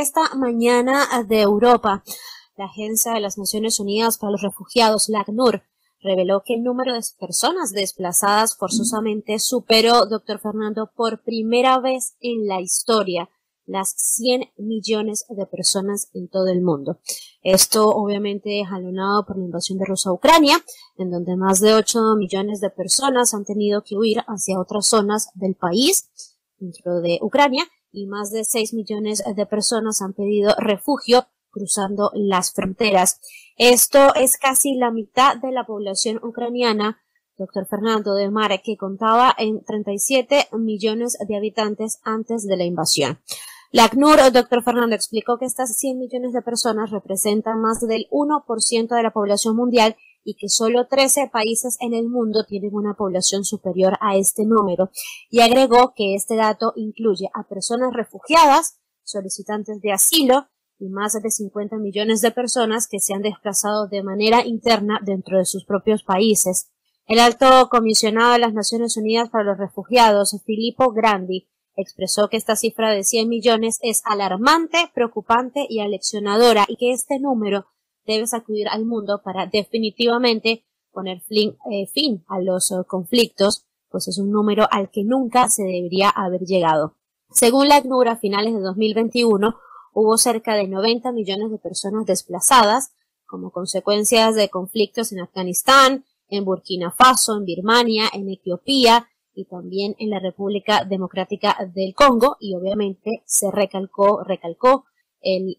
esta mañana de Europa. La Agencia de las Naciones Unidas para los Refugiados, la ACNUR, reveló que el número de personas desplazadas forzosamente superó, doctor Fernando, por primera vez en la historia las 100 millones de personas en todo el mundo. Esto obviamente jalonado por la invasión de Rusia a Ucrania, en donde más de 8 millones de personas han tenido que huir hacia otras zonas del país dentro de Ucrania y más de 6 millones de personas han pedido refugio cruzando las fronteras. Esto es casi la mitad de la población ucraniana, doctor Fernando de Mare, que contaba en 37 millones de habitantes antes de la invasión. La ACNUR, doctor Fernando, explicó que estas 100 millones de personas representan más del 1% de la población mundial y que solo 13 países en el mundo tienen una población superior a este número. Y agregó que este dato incluye a personas refugiadas, solicitantes de asilo y más de 50 millones de personas que se han desplazado de manera interna dentro de sus propios países. El alto comisionado de las Naciones Unidas para los Refugiados, Filippo Grandi, expresó que esta cifra de 100 millones es alarmante, preocupante y aleccionadora y que este número debe sacudir al mundo para definitivamente poner eh, fin, a los eh, conflictos, pues es un número al que nunca se debería haber llegado. Según la ACNUR, a finales de 2021 hubo cerca de 90 millones de personas desplazadas como consecuencias de conflictos en Afganistán, en Burkina Faso, en Birmania, en Etiopía, y también en la República Democrática del Congo y obviamente se recalcó, recalcó el,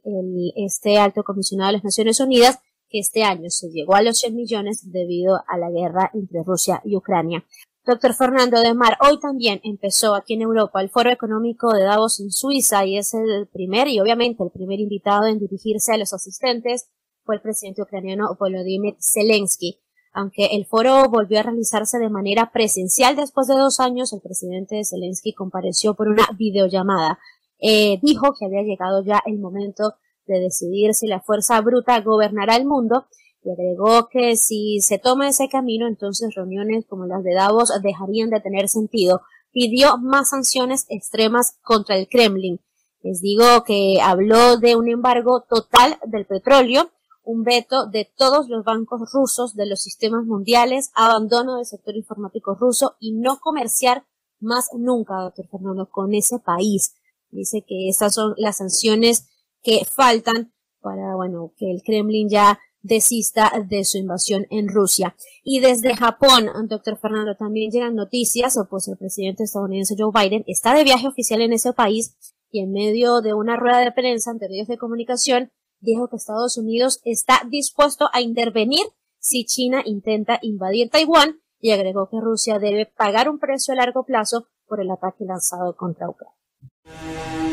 este alto comisionado de las Naciones Unidas que este año se llegó a los 100 millones debido a la guerra entre Rusia y Ucrania. Doctor Fernando de Mar, hoy también empezó aquí en Europa el Foro Económico de Davos en Suiza y es el primer y obviamente el primer invitado en dirigirse a los asistentes fue el presidente ucraniano Volodymyr Zelensky. Aunque el foro volvió a realizarse de manera presencial después de dos años, el presidente Zelensky compareció por una videollamada. Eh, dijo que había llegado ya el momento de decidir si la fuerza bruta gobernará el mundo y agregó que si se toma ese camino, entonces reuniones como las de Davos dejarían de tener sentido. Pidió más sanciones extremas contra el Kremlin. Les digo que habló de un embargo total del petróleo un veto de todos los bancos rusos de los sistemas mundiales, abandono del sector informático ruso y no comerciar más nunca, doctor Fernando, con ese país. Dice que esas son las sanciones que faltan para, bueno, que el Kremlin ya desista de su invasión en Rusia. Y desde Japón, doctor Fernando, también llegan noticias, pues el presidente estadounidense Joe Biden está de viaje oficial en ese país y en medio de una rueda de prensa ante medios de comunicación dijo que Estados Unidos está dispuesto a intervenir si China intenta invadir Taiwán y agregó que Rusia debe pagar un precio a largo plazo por el ataque lanzado contra Ucrania. Música